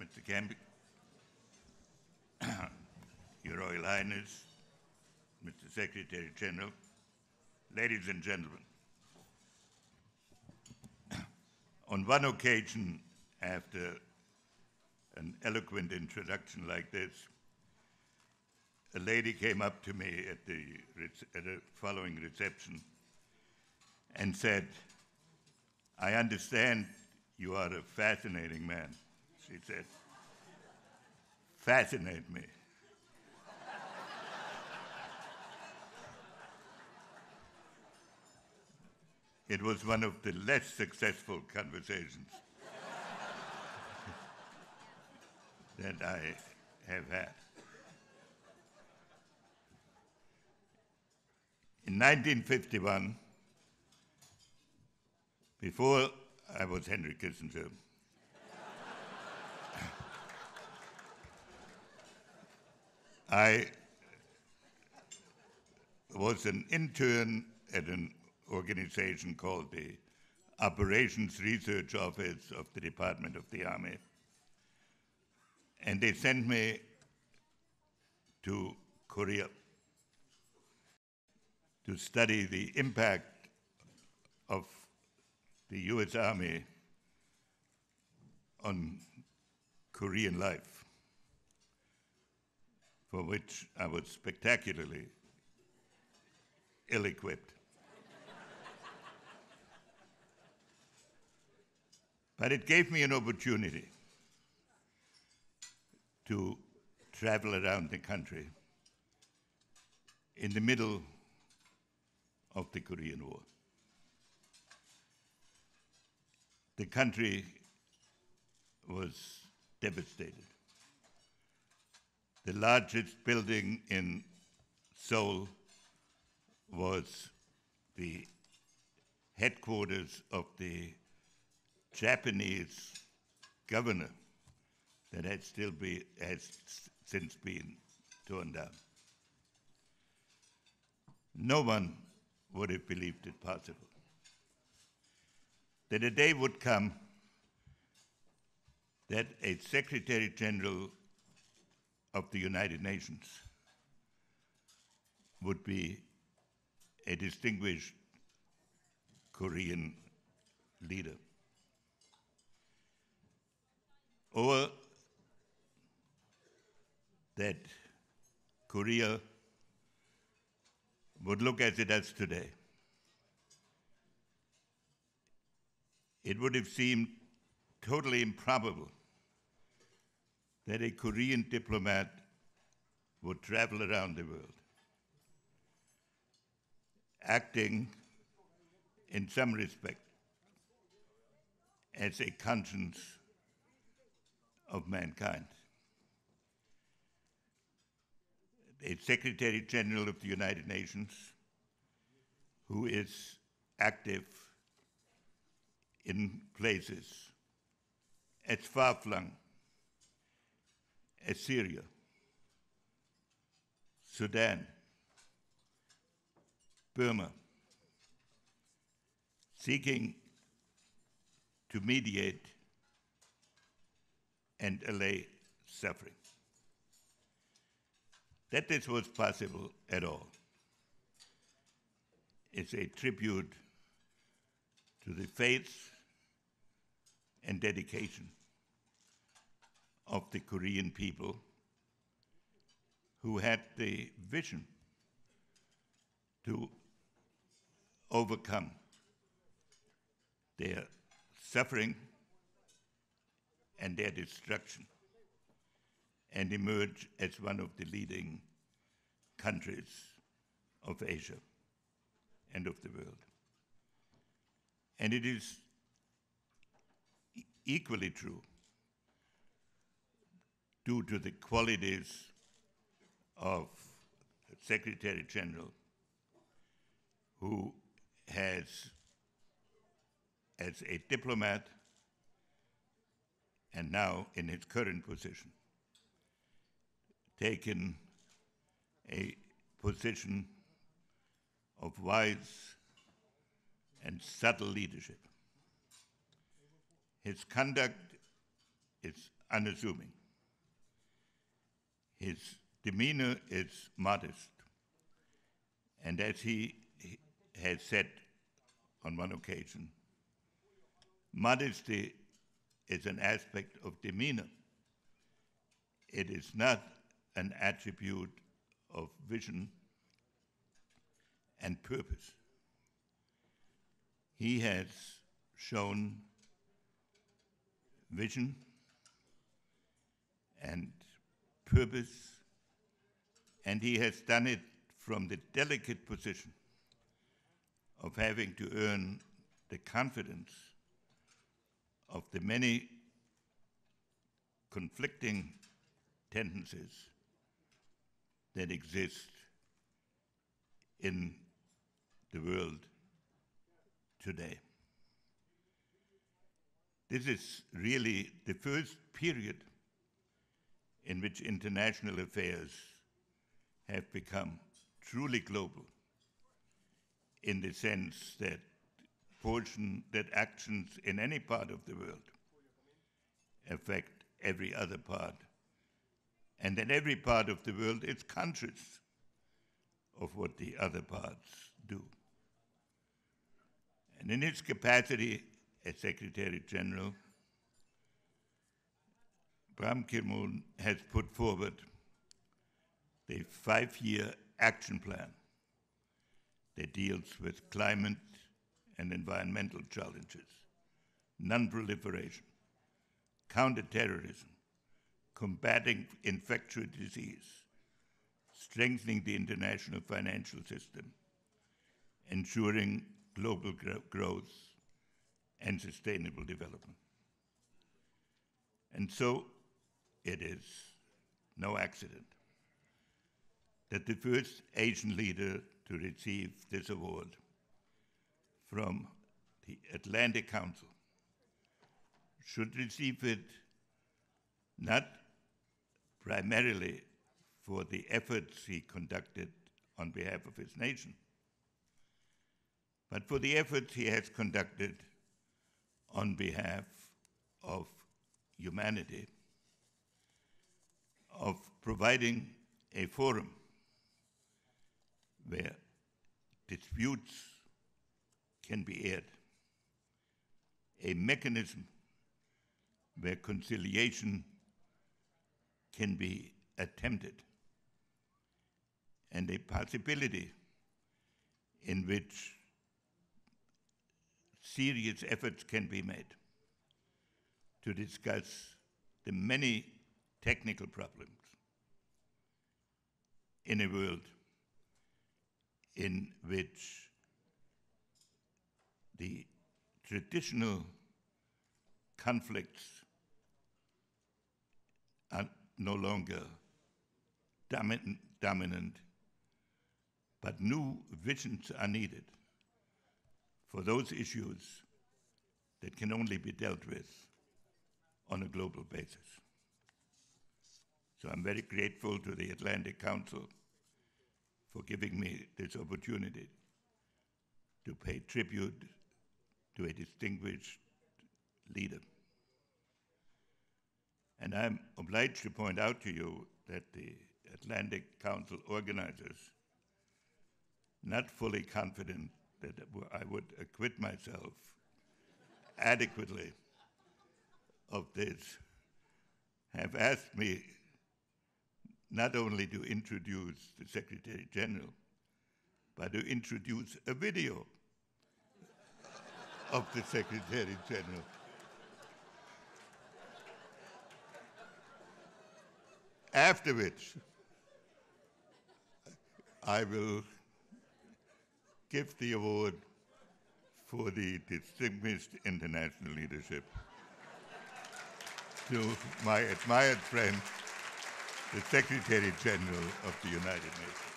Mr. Campbell, Your Royal Highness, Mr. Secretary General, ladies and gentlemen. On one occasion, after an eloquent introduction like this, a lady came up to me at the, at the following reception and said, I understand you are a fascinating man, she said. Fascinate me. it was one of the less successful conversations that I have had. In 1951, before I was Henry Kissinger, I was an intern at an organization called the Operations Research Office of the Department of the Army. And they sent me to Korea to study the impact of the US Army on Korean life, for which I was spectacularly ill equipped. but it gave me an opportunity to travel around the country in the middle of the Korean War. The country was devastated. The largest building in Seoul was the headquarters of the Japanese governor that had still be, has since been torn down. No one would have believed it possible. That a day would come that a Secretary General of the United Nations would be a distinguished Korean leader. Or that Korea would look as it does today. It would have seemed totally improbable that a Korean diplomat would travel around the world, acting in some respect as a conscience of mankind. A Secretary General of the United Nations who is active in places as far flung as Syria, Sudan, Burma, seeking to mediate and allay suffering. That this was possible at all is a tribute to the faith and dedication of the Korean people who had the vision to overcome their suffering and their destruction and emerge as one of the leading countries of Asia and of the world. And it is equally true due to the qualities of Secretary General who has, as a diplomat and now in his current position, taken a position of wise and subtle leadership. His conduct is unassuming. His demeanor is modest. And as he has said on one occasion, modesty is an aspect of demeanor. It is not an attribute of vision and purpose. He has shown vision and purpose, and he has done it from the delicate position of having to earn the confidence of the many conflicting tendencies that exist in the world today. This is really the first period in which international affairs have become truly global in the sense that portion that actions in any part of the world affect every other part. And that every part of the world is conscious of what the other parts do. And in his capacity as Secretary General, Ban Ki-moon has put forward the five-year action plan that deals with climate and environmental challenges, non-proliferation, counterterrorism, combating infectious disease, strengthening the international financial system, ensuring global gro- growth and sustainable development. And so it is no accident that the first Asian leader to receive this award from the Atlantic Council should receive it not primarily for the efforts he conducted on behalf of his nation, but for the efforts he has conducted on behalf of humanity, of providing a forum where disputes can be aired, a mechanism where conciliation can be attempted, and a possibility in which serious efforts can be made to discuss the many technical problems in a world in which the traditional conflicts are no longer domin- dominant, but new visions are needed for those issues that can only be dealt with on a global basis. So I'm very grateful to the Atlantic Council for giving me this opportunity to pay tribute to a distinguished leader. And I'm obliged to point out to you that the Atlantic Council organizers, not fully confident that I would acquit myself adequately of this, have asked me not only to introduce the Secretary General, but to introduce a video of the Secretary General. After which, I will give the award for the distinguished international leadership to my admired friend, the Secretary General of the United Nations.